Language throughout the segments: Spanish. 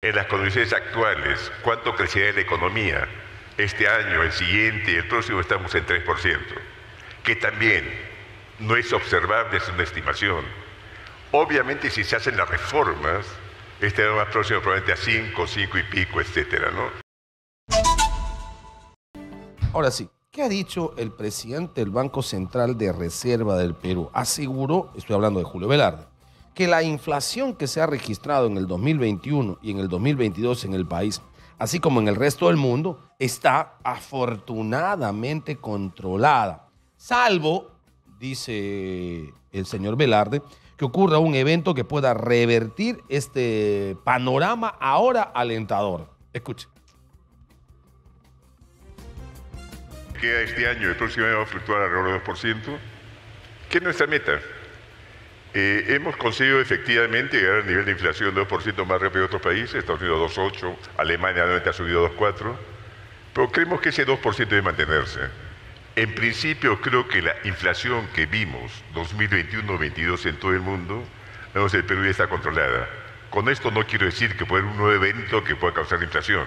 En las condiciones actuales, ¿cuánto crecerá la economía? Este año, el siguiente y el próximo estamos en 3%, que también no es observable, es una estimación. Obviamente si se hacen las reformas, este año más próximo probablemente a 5, 5 y pico, etcétera, ¿no? Ahora sí, ¿qué ha dicho el presidente del Banco Central de Reserva del Perú? Aseguró, estoy hablando de Julio Velarde, que la inflación que se ha registrado en el 2021 y en el 2022 en el país, así como en el resto del mundo, está afortunadamente controlada, salvo, dice el señor Velarde, que ocurra un evento que pueda revertir este panorama ahora alentador. Escuche. Queda este año, el próximo año va a fluctuar alrededor del 2%, ¿Qué es nuestra meta. Eh, hemos conseguido efectivamente llegar al nivel de inflación de 2% más rápido que otros países, Estados Unidos 2,8%, Alemania nuevamente ha subido 2,4%, pero creemos que ese 2% debe mantenerse. En principio creo que la inflación que vimos 2021-22 en todo el mundo, vemos el Perú ya está controlada. Con esto no quiero decir que pueda haber un nuevo evento que pueda causar inflación,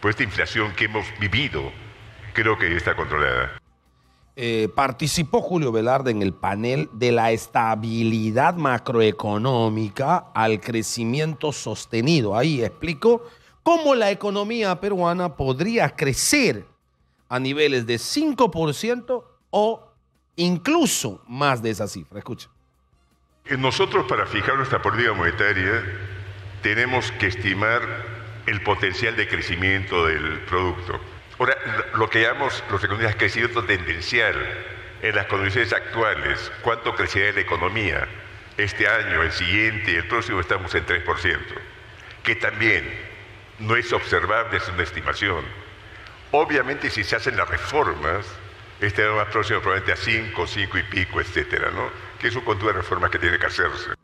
pero esta inflación que hemos vivido creo que ya está controlada. Eh, participó Julio Velarde en el panel de la estabilidad macroeconómica al crecimiento sostenido. Ahí explicó cómo la economía peruana podría crecer a niveles de 5% o incluso más de esa cifra. Escucha. Nosotros para fijar nuestra política monetaria tenemos que estimar el potencial de crecimiento del producto. Ahora, lo que llamamos los economistas crecimiento tendencial en las condiciones actuales, ¿cuánto crecerá la economía? Este año, el siguiente y el próximo estamos en 3%, que también no es observable, es una estimación. Obviamente si se hacen las reformas, este año más próximo probablemente a 5, 5 y pico, etcétera, ¿no? Que es un conjunto de reformas que tiene que hacerse.